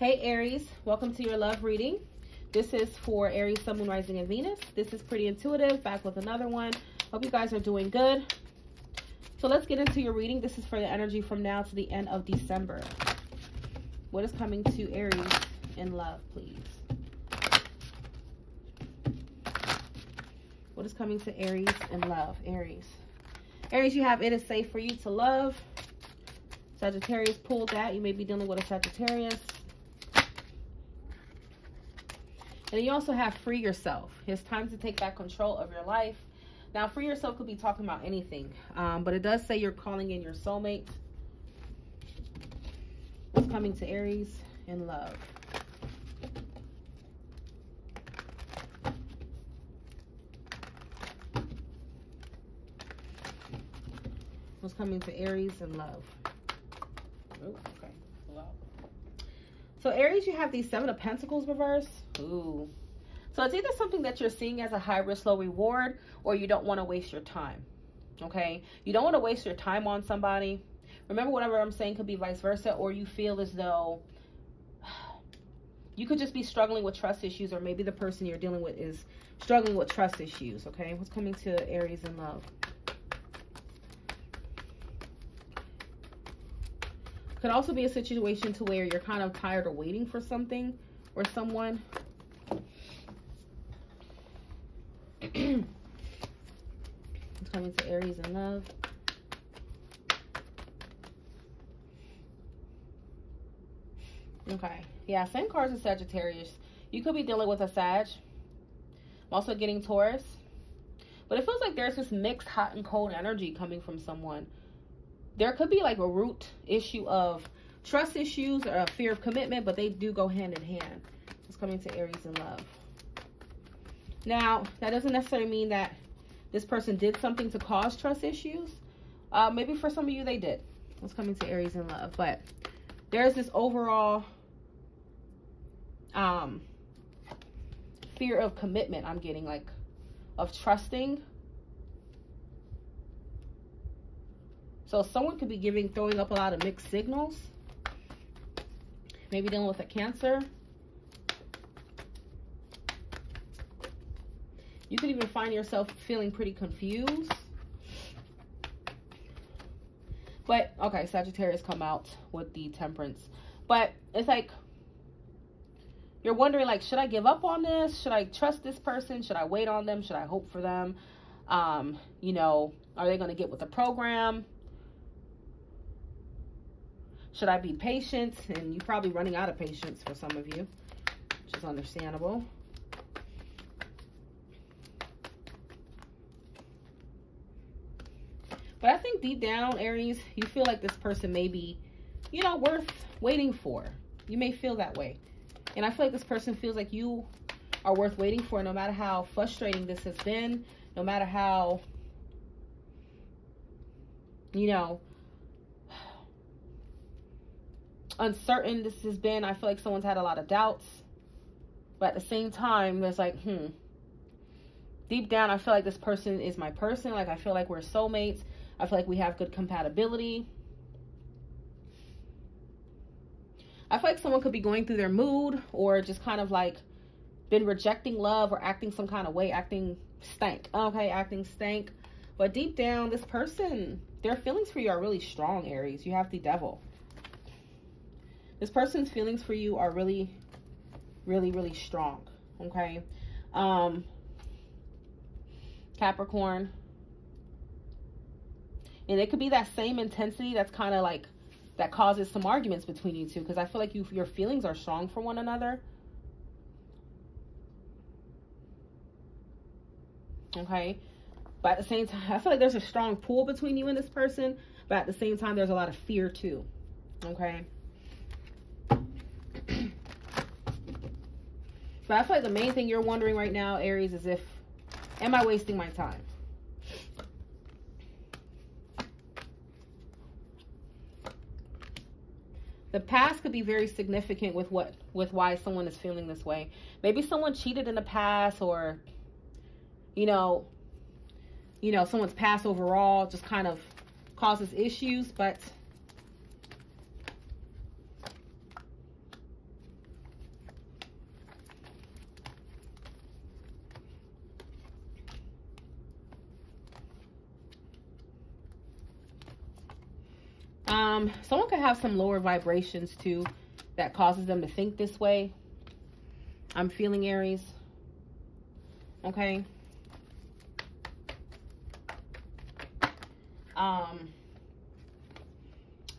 Hey Aries, welcome to your love reading. This is for Aries, Sun, Moon, Rising, and Venus. This is Pretti Intuitive. Back with another one. Hope you guys are doing good. So let's get into your reading. This is for the energy from now to the end of December. What is coming to Aries in love, please? What is coming to Aries in love? Aries. Aries, you have it is safe for you to love. Sagittarius pulled that. You may be dealing with a Sagittarius. And you also have free yourself. It's time to take back control of your life. Now, free yourself could be talking about anything. Um, but it does say you're calling in your soulmate. What's coming to Aries in love? What's coming to Aries in love? Ooh, okay. So Aries, you have these Seven of Pentacles reverse. Ooh. So it's either something that you're seeing as a high risk, low reward, or you don't want to waste your time. Okay? You don't want to waste your time on somebody. Remember, whatever I'm saying could be vice versa, or you feel as though you could just be struggling with trust issues, or maybe the person you're dealing with is struggling with trust issues. Okay? What's coming to Aries in love? Could also be a situation to where you're kind of tired of waiting for something or someone. it's coming to Aries in love. Okay. Yeah, same cards as Sagittarius. You could be dealing with a Sag. I'm also getting Taurus. But it feels like there's this mixed hot and cold energy coming from someone there could be like a root issue of trust issues or a fear of commitment, but they do go hand in hand. It's coming to Aries in love. Now, that doesn't necessarily mean that this person did something to cause trust issues. Uh, maybe for some of you, they did. It's coming to Aries in love. But there's this overall um, fear of commitment I'm getting, like, of trusting So someone could be giving, throwing up a lot of mixed signals. Maybe dealing with a cancer. You can even find yourself feeling pretty confused. But, okay, Sagittarius come out with the temperance. But it's like, you're wondering, like, should I give up on this? Should I trust this person? Should I wait on them? Should I hope for them? Um, you know, are they going to get with the program? Should I be patient? And you're probably running out of patience for some of you, which is understandable. But I deep down, Aries, you feel like this person may be, you know, worth waiting for. You may feel that way. And I feel like this person feels like you are worth waiting for no matter how frustrating this has been, no matter how, you know, uncertain this has been. I feel like someone's had a lot of doubts. But at the same time, there's like, hmm. Deep down, I feel like this person is my person. Like, I feel like we're soulmates. I feel like we have good compatibility. I feel like someone could be going through their mood or just kind of like been rejecting love or acting some kind of way, acting stank. Okay, acting stank. But deep down, this person, their feelings for you are really strong, Aries. You have the devil. This person's feelings for you are really, really, really strong. Okay. Um, Capricorn. And it could be that same intensity that's kind of like, that causes some arguments between you two. Because I feel like you, your feelings are strong for one another. Okay. But at the same time, I feel like there's a strong pull between you and this person. But at the same time, there's a lot of fear too. Okay. But I feel like the main thing you're wondering right now, Aries, is if, am I wasting my time? The past could be very significant with what, with why someone is feeling this way. Maybe someone cheated in the past or, you know, you know, someone's past overall just kind of causes issues, but Um, someone could have some lower vibrations too that causes them to think this way. I'm feeling Aries. Okay. Um,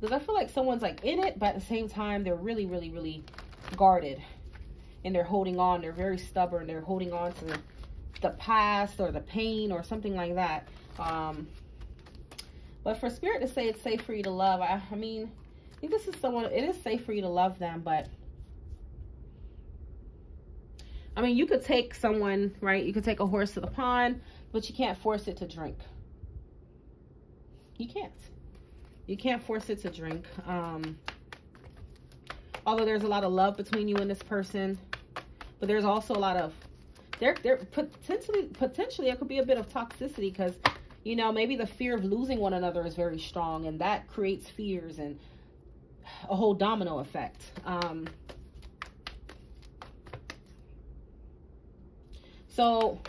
because I feel like someone's like in it, but at the same time, they're really, really, really guarded. And they're holding on. They're very stubborn. They're holding on to the past or the pain or something like that. Um, but for spirit to say it's safe for you to love, I, I mean, I think this is someone, it is safe for you to love them, but I mean, you could take someone, right? You could take a horse to the pond, but you can't force it to drink. You can't. You can't force it to drink. Um, although there's a lot of love between you and this person, but there's also a lot of there there potentially potentially it could be a bit of toxicity because you know maybe the fear of losing one another is very strong and that creates fears and a whole domino effect. Um, so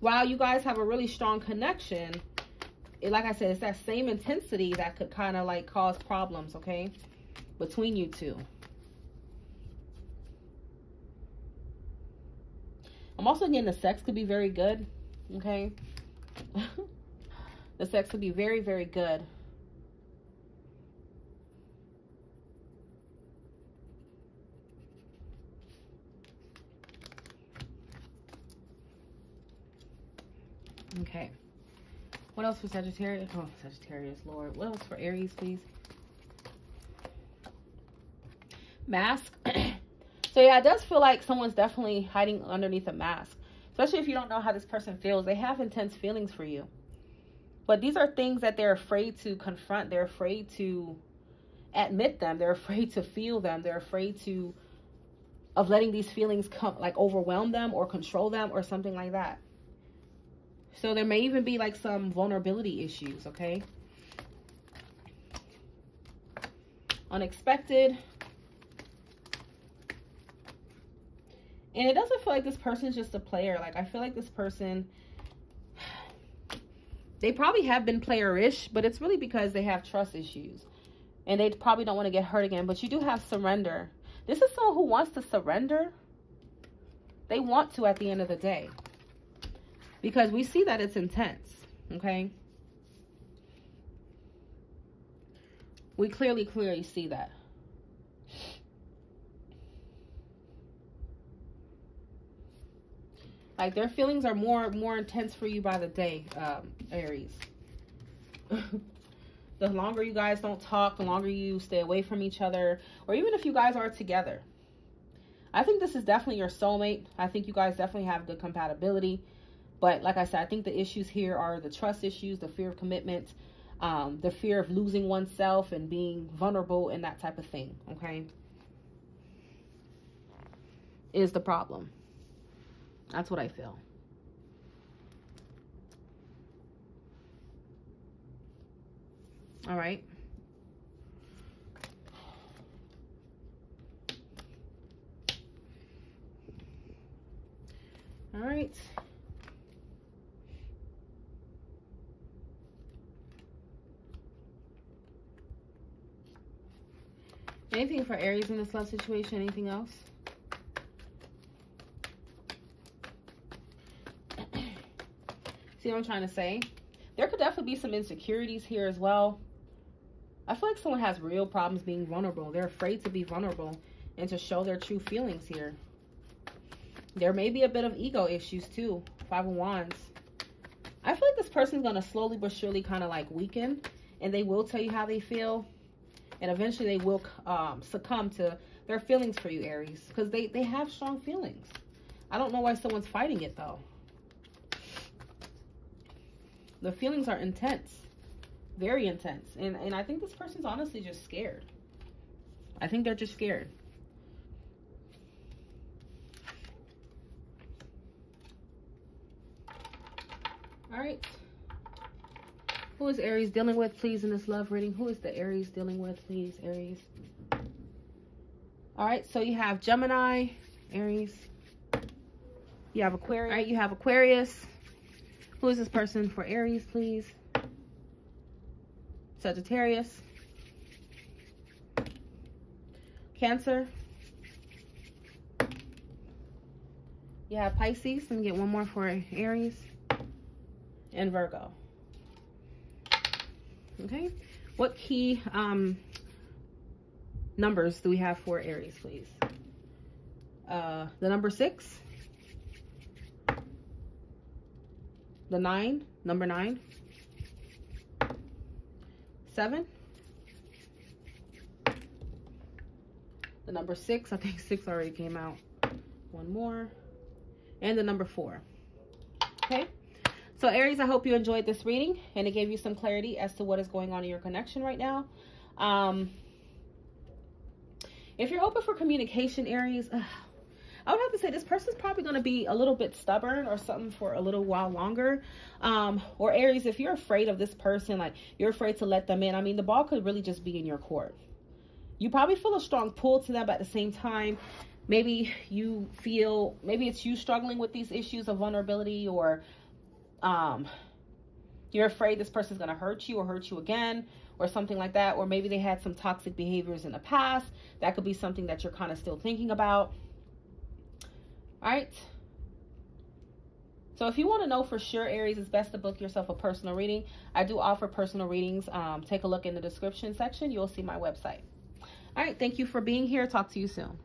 while you guys have a really strong connection, it, like I said, it's that same intensity that could kind of like cause problems, okay, between you two. I'm also getting the sex could be very good, okay? the sex could be very, very good. Okay. What else for Sagittarius? Oh, Sagittarius, Lord. What else for Aries, please? Mask. so yeah, it does feel like someone's definitely hiding underneath a mask. Especially if you don't know how this person feels. They have intense feelings for you. But these are things that they're afraid to confront. They're afraid to admit them. They're afraid to feel them. They're afraid to of letting these feelings come like overwhelm them or control them or something like that. So there may even be like some vulnerability issues, okay? Unexpected. And it doesn't feel like this person's just a player. Like, I feel like this person, they probably have been player-ish, but it's really because they have trust issues. And they probably don't want to get hurt again. But you do have surrender. This is someone who wants to surrender. They want to at the end of the day because we see that it's intense, okay? We clearly, clearly see that. Like their feelings are more more intense for you by the day, um, Aries. the longer you guys don't talk, the longer you stay away from each other, or even if you guys are together. I think this is definitely your soulmate. I think you guys definitely have good compatibility. But like I said, I think the issues here are the trust issues, the fear of commitment, um, the fear of losing oneself and being vulnerable and that type of thing, okay? Is the problem. That's what I feel. All right. All right. Anything for Aries in this love situation? Anything else? See what I'm trying to say? There could definitely be some insecurities here as well. I feel like someone has real problems being vulnerable. They're afraid to be vulnerable and to show their true feelings here. There may be a bit of ego issues too. Five of Wands. I feel like this person's going to slowly but surely kind of like weaken. And they will tell you how they feel and eventually they will um, succumb to their feelings for you, Aries, because they, they have strong feelings. I don't know why someone's fighting it, though. The feelings are intense, very intense. And, and I think this person's honestly just scared. I think they're just scared. All right. Who is Aries dealing with, please, in this love reading? Who is the Aries dealing with, please, Aries? All right, so you have Gemini, Aries. You have Aquarius. All right, you have Aquarius. Who is this person for Aries, please? Sagittarius. Cancer. Yeah, Pisces. Let me get one more for Aries. And Virgo. Okay. What key um, numbers do we have for Aries, please? Uh, the number six. The nine. Number nine. Seven. The number six. I think six already came out. One more and the number four. Okay. So Aries, I hope you enjoyed this reading and it gave you some clarity as to what is going on in your connection right now. Um, if you're open for communication, Aries, I would have to say this person's probably going to be a little bit stubborn or something for a little while longer. Um, or Aries, if you're afraid of this person, like you're afraid to let them in, I mean, the ball could really just be in your court. You probably feel a strong pull to them, but at the same time, maybe you feel maybe it's you struggling with these issues of vulnerability or um you're afraid this person's going to hurt you or hurt you again or something like that or maybe they had some toxic behaviors in the past that could be something that you're kind of still thinking about all right so if you want to know for sure aries it's best to book yourself a personal reading. I do offer personal readings um, take a look in the description section. You'll see my website. All right thank you for being here. Talk to you soon